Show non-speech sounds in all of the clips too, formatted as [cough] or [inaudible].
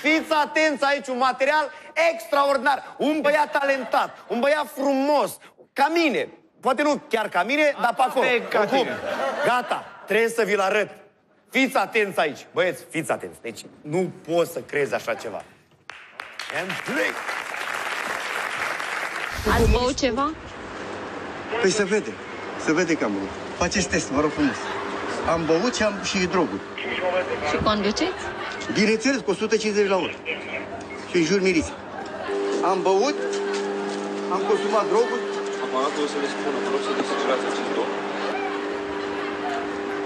Fiți atenți aici, un material extraordinar. Un băiat talentat, un băiat frumos, ca mine. Poate nu chiar ca mine, dar pe acolo. e ca Oricum, tine. Gata, trebuie să vi-l arăt. Fiți atenți aici. Băieți, fiți atenți. Deci nu poți să crezi așa ceva. And play. Ați băut ceva? Păi se vede. Se vede că am băut. Faceți test, vă rog frumos. Am băut și am și droguri. Și conduceți? Bineînțeles, cu 150 la oră. Și în jur miriți. Am băut, am consumat droguri. Aparatul o să le spună, vă rog să desigurați acest domn.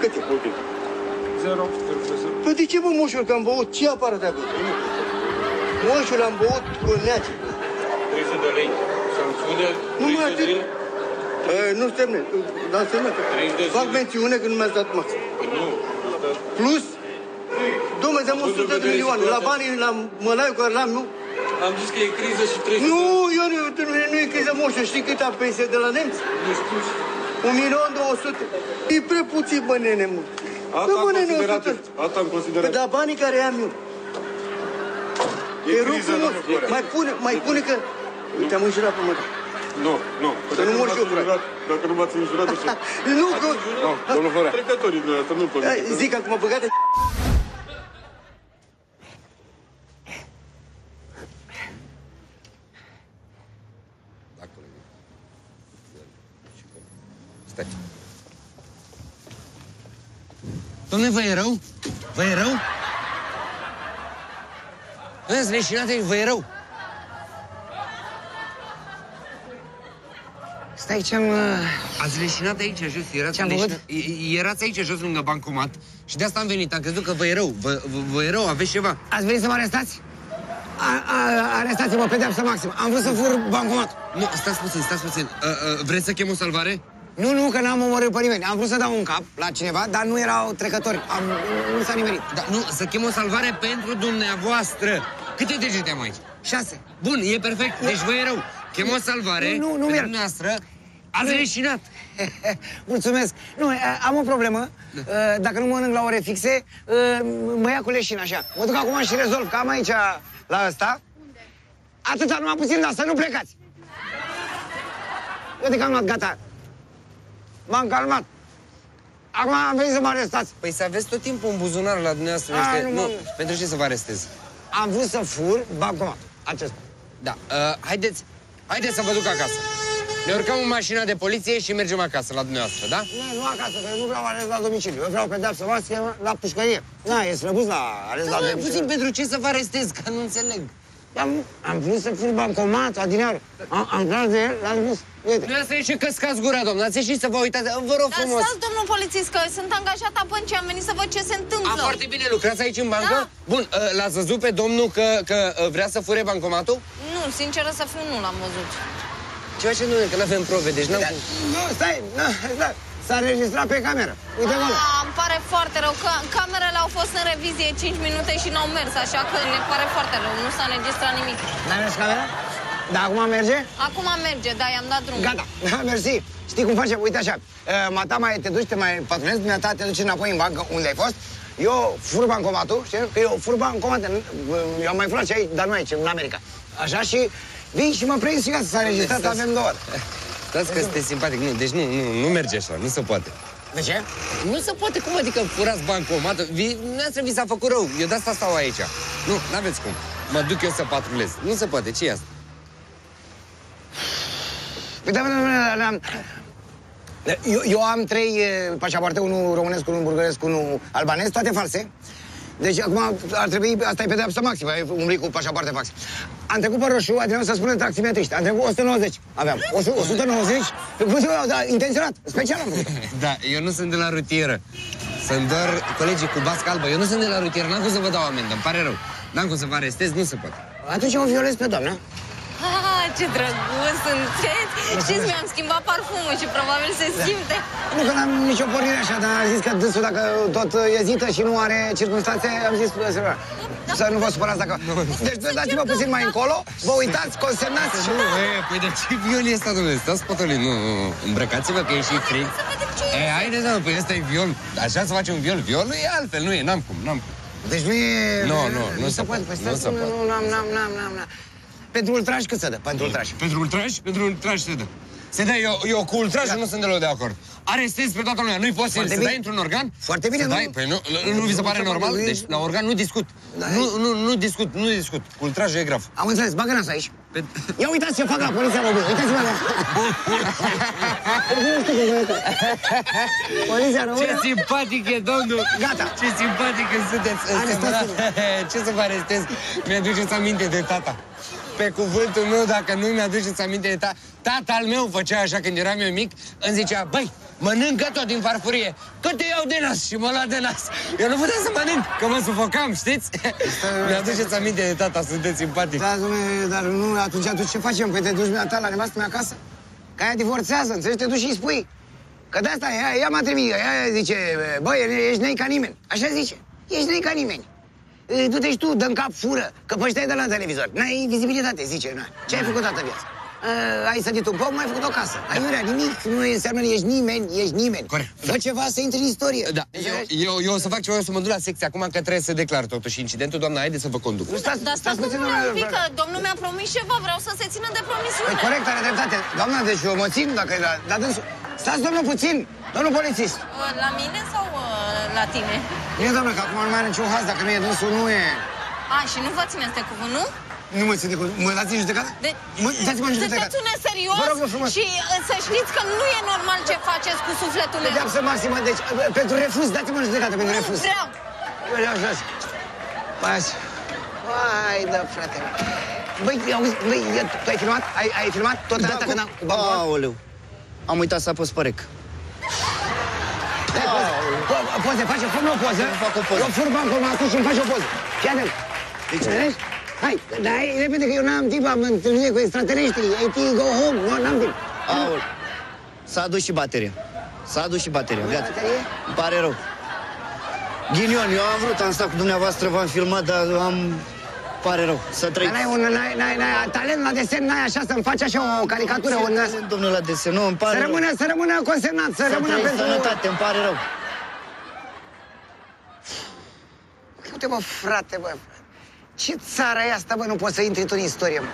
Cât e? Ok. 0, 0, Păi de ce mă moșul că am băut? Ce aparat ai băut? Moșul am băut cu neace. 30 de lei. Sancțiune, Nu mai 30 de atât. lei. E, nu termin. Dar termin. 30 de Fac zile. mențiune că nu mi-ați dat maxim. Păi Nu, Plus, Domnule, am 100 de vedere milioane. La situația- banii, la mălaiul care l-am, nu? am zis că e criză și trebuie Nu, să... eu nu, nu, nu e criză moșul. Știi cât am pensie de la nemți? Nu știu. Un milion două sute. E prea puțin, bă, nene, mă. Asta Bă, am bă, nene, considerat, 100. asta am Păi, considerat. dar banii care am eu. E Te rog criză, frumos, domnule Florea. mai pune, mai pune că... Te-am înjurat pe mă. Nu, nu. Să nu Dacă mor m-ați și eu, frate. înjurat- Dacă nu m-ați înjurat, o să... [laughs] Nu, că... Nu, domnul Florea. Trecătorii dumneavoastră, nu Hai, pe Zic acum, băgate... Stai. Domne, vă e rău? Vă e rău? Nu ați leșinat aici, vă e rău? Stai, ce-am... uh, Ați leșinat aici, jos, erați, Ce-am leșinat- e- erați aici, jos, lângă bancomat și de asta am venit, am crezut că vă e rău, vă, vă, vă e rău, aveți ceva. Ați venit să mă arestați? A, a, arestați-mă, pedeapsă maximă. Am vrut să fur bancomatul. Nu, stați puțin, stați puțin. Uh, uh, vreți să chem o salvare? Nu, nu, că n-am omorât pe nimeni. Am vrut să dau un cap la cineva, dar nu erau trecători. Am, nu s-a nimerit. Da, nu, să chem o salvare pentru dumneavoastră. Câte degete am aici? Șase. Bun, e perfect, deci vă e rău. Chem o salvare Nu, nu, nu pentru merg. dumneavoastră. Ați leșinat. [laughs] Mulțumesc. Nu, e, am o problemă. E, Dacă nu mănânc la ore fixe, e, mă ia cu leșin așa. Mă duc acum și rezolv, că am aici la ăsta. Atâta numai puțin, dar să nu plecați. Uite că am luat, gata. M-am calmat. Acum am venit să mă arestați. Păi să aveți tot timpul un buzunar la dumneavoastră. A, niște... nu, nu, mă. pentru ce să vă arestez? Am vrut să fur bancomat. Acesta. Da, uh, haideți, haideți să vă duc acasă. Ne urcăm în mașina de poliție și mergem acasă la dumneavoastră, da? Nu, nu acasă, că nu vreau arest la domiciliu. Eu vreau pedeapsă maximă la pușcărie. Na, e slăbut la arest la Da, domiciliu. puțin pentru ce să vă arestez, că nu înțeleg. Am, am vrut să fur bancomat, adineaur. Am, am tras de el, l-am spus, uite. Dumneavoastră e și căscați gura, domnule. Ați ieșit să vă uitați. Vă rog Dar frumos. stați, domnul polițist, că sunt angajat a băncii, am venit să văd ce se A, întâmplă. foarte bine, lucrați aici în bancă? Da. Bun, uh, l-ați văzut pe domnul că, că uh, vrea să fure bancomatul? Nu, sinceră să fiu, nu l-am văzut. Ceva ce nu e, că nu avem probe, deci n-am cum. Nu, stai, nu, stai. S-a înregistrat pe cameră. Uite, mă. Ah, îmi pare foarte rău că camerele au fost în revizie 5 minute și n-au mers, așa că ne pare foarte rău. Nu s-a înregistrat nimic. N-ai mers camera? Da, acum merge? Acum merge, da, i-am dat drumul. Gata, [laughs] da, mersi. Știi cum facem? Uite așa, uh, mata mai te duci, te mai patronezi, dumneata te duci înapoi în bancă unde ai fost, eu fur bancomatul, știi? Că eu fur bancomatul, eu am mai furat și aici, dar nu aici, în America. Așa și vin și mă prind și gata, s-a înregistrat, Stați. avem două ori. [laughs] Stați că sunteți simpatic. Nu, deci nu, nu, nu merge așa, nu se poate. De ce? Nu se poate, cum adică furați bancomatul? Vi, dumneavoastră vi s-a făcut rău, eu de asta stau aici. Nu, n-aveți cum. Mă duc eu să patrulez. Nu se poate, ce e asta? Păi, da, da, da, da, da. Eu, eu am trei e, pașapoarte, unul românesc, unul bulgăresc, unul albanez, toate false. Deci acum ar trebui, asta e pedeapsă maximă, ai umblit cu pașapoarte false. Am trecut pe roșu, adică să spunem taximetriști, am trecut 190, aveam 100, 190, da, intenționat, special am făcut. [laughs] Da, eu nu sunt de la rutieră. Sunt doar colegii cu bască albă. Eu nu sunt de la rutieră, n-am cum să vă dau amendă, îmi pare rău. N-am cum să vă arestez, nu se poate. Atunci o violez pe doamna. Ah, ce drăguț sunteți! Știți, mi-am schimbat parfumul și probabil se simte. Nu că n-am nicio pornire așa, dar am zis că dânsul dacă tot ezită și nu are circunstanțe, am zis să, să nu vă supărați dacă... Deci dați-vă puțin mai încolo, vă uitați, consemnați și... Nu, e, păi de ce viol e ăsta, domnule? Stați potolii, nu, nu, nu. Îmbrăcați-vă că e și frig. Să vedem ce E, haideți, mă, păi ăsta e viol. Așa să facem un viol. Violul e altfel, nu e, n-am cum, n-am cum. Deci nu e... Nu, nu, nu se poate, Păi nu stați, se nu, poate. nu, n-am, n-am, n-am, n-am, n-am. Pentru ultraj cât să dă? Pentru ultraj. Pentru ultraj? Pentru ultraj se dă. Se dă, eu, eu cu ultrajul nu sunt deloc de acord. Arestezi pe toată lumea, nu-i posibil Foarte să bine. dai într-un organ? Foarte bine, să nu? dai? Păi nu, nu, nu vi se pare Nu, normal? nu e- Deci la organ nu discut. Da, Nu, nu, nu discut, nu discut. Cu ultrajul e grav. Am înțeles, bagă nasul aici. Pe- Ia uitați ce fac la poliția română, uitați-vă la... [laughs] poliția Ce română... simpatic e, domnul! Gata. Ce simpatic că sunteți! Arestați-l. [laughs] Ce să vă arestez? Mi-aduceți aminte de tata. Pe cuvântul meu, dacă nu mi-aduceți aminte de tata, tata al meu făcea așa când eram eu mic, îmi zicea, băi, mănâncă tot din farfurie, că te iau de nas și mă lua de nas. Eu nu puteam să mănânc, că mă sufocam, știți? [laughs] mi-aduceți aminte de tata, sunteți simpatic. Da, domnule, dar nu, atunci, atunci ce facem? Păi te duci mi ta la nevastă mea acasă? Că aia divorțează, înțelegi? Te duci și îi spui. Că de asta, ea, ea m-a trimis, ea zice, băi, ești nei ca nimeni. Așa zice, ești nei ca nimeni. E, Du-te și tu, dă în cap fură, că pe ăștia e de la televizor. N-ai vizibilitate, zice, na. Ce ai făcut toată viața? Uh, ai sădit un pom, ai făcut o casă. Aiurea, nimic nu înseamnă, ești nimeni, ești nimeni. Corect. Fă ceva să intri în istorie. Da, eu, Înțelegi? eu, eu o să fac ceva, eu o să mă duc la secție acum, că trebuie să declar totuși incidentul. Doamna, haideți să vă conduc. Nu, stați, Dar stați, puțin, domnule, un pic, doamna. că domnul mi-a promis ceva, vreau să se țină de Păi promisiune. corect, are dreptate. Doamna, deci eu mă țin dacă e la, la dânsul. Stați, domnul, puțin, domnul polițist. Uh, La mine sau uh, la tine? Bine, doamnă, că acum nu mai are niciun haz, dacă nu e dânsul, nu e... A, și nu vă țineți de cuvânt, nu? Nu mă ține cu... Mă dați în judecată? De... Mă, dați-mă în judecată. Sunteți un serios Vă rog eu frumos. și uh, să știți că nu e normal ce faceți cu sufletul meu. Pedeapsă maximă, deci, bă, pentru refuz, dați-mă în judecată pentru Nu refuz. vreau. Eu le-au jos. Pas. Vai, da, frate. Băi, auzi, băi, ia- tu ai filmat? Ai, ai filmat tot Da, data cum? când am... cu balcon? Aoleu. Am uitat să apăs pe rec. Dai poze. Po- Poze, face, fă o poză. Să fac o poză. Eu fur bancul acum și îmi faci o poză. Fii atent. Deci- Înțelegi? Hai, dar hai, repede că eu n-am timp, am întâlnire cu extraterestri. IT, go home. Nu, n-am timp. Aoleu. S-a dus și bateria. S-a dus și bateria, Nu e gata. baterie? Îmi pare rău. Ghinion, eu am vrut, am stat cu dumneavoastră, v-am filmat, dar am... Pare rău. Să Dar trăiți. n-ai, un, n-ai, n-ai, n-ai talent la desen, n-ai așa să-mi faci așa o caricatură, un... Domnule la desen, nu, îmi pare Să rău. rămână, să rămână consemnat, să, Să rămână trăiți pentru... sănătate, îmi pare rău. Uite, bă, frate, bă, ce țară e asta, bă, nu poți să intri tu în istorie, mă?